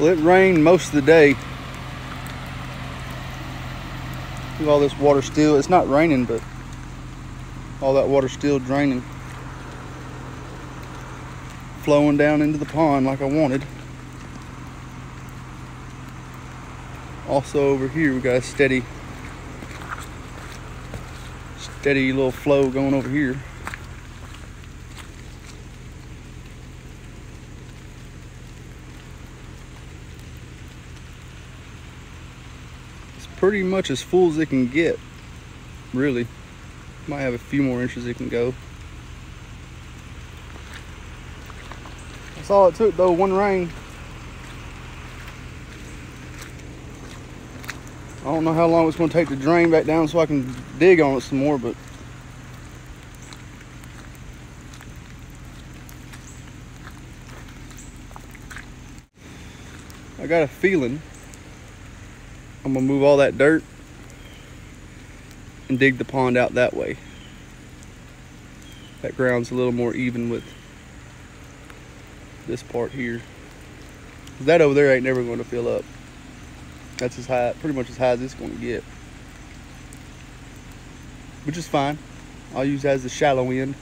Well, it rained most of the day. Look all this water still. It's not raining, but all that water still draining. Flowing down into the pond like I wanted. Also over here, we got a steady, steady little flow going over here. Pretty much as full as it can get, really. Might have a few more inches it can go. That's all it took though, one rain. I don't know how long it's gonna take to drain back down so I can dig on it some more, but I got a feeling I'm gonna move all that dirt and dig the pond out that way. That ground's a little more even with this part here. That over there ain't never gonna fill up. That's as high, pretty much as high as it's gonna get. Which is fine. I'll use that as the shallow end.